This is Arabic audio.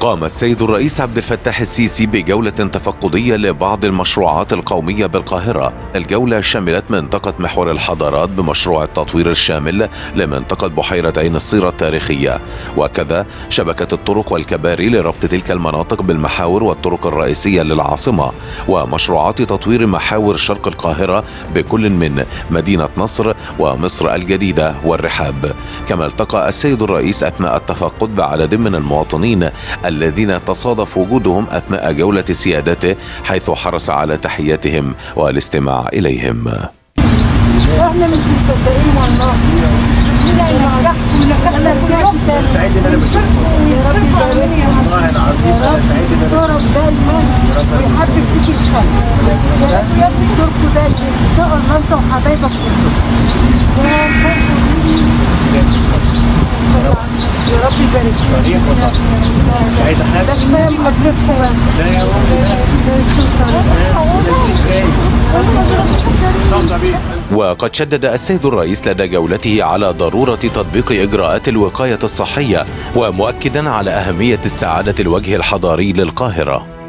قام السيد الرئيس عبد الفتاح السيسي بجولة تفقدية لبعض المشروعات القومية بالقاهرة. الجولة شملت منطقة محور الحضارات بمشروع التطوير الشامل لمنطقة بحيرة عين الصيرة التاريخية. وكذا شبكة الطرق والكباري لربط تلك المناطق بالمحاور والطرق الرئيسية للعاصمة. ومشروعات تطوير محاور شرق القاهرة بكل من مدينة نصر ومصر الجديدة والرحاب. كما التقى السيد الرئيس أثناء التفقد بعدد من المواطنين الذين تصادف وجودهم أثناء جولة سيادته حيث حرص على تحياتهم والاستماع إليهم إحنا مش مصدقين والله أنا سعيد ان أنا بشوفكم يا رب يبارك لك. والله العظيم أنا سعيد ان أنا دايما ويحبب فيك الخير يا رب دايما ان شاء الله انت وحبايبك كلهم يا رب يبارك لك. صريح والله. مش عايز حاجة؟ لا يا وقد شدد السيد الرئيس لدى جولته على ضرورة تطبيق إجراءات الوقاية الصحية ومؤكدا على أهمية استعادة الوجه الحضاري للقاهرة.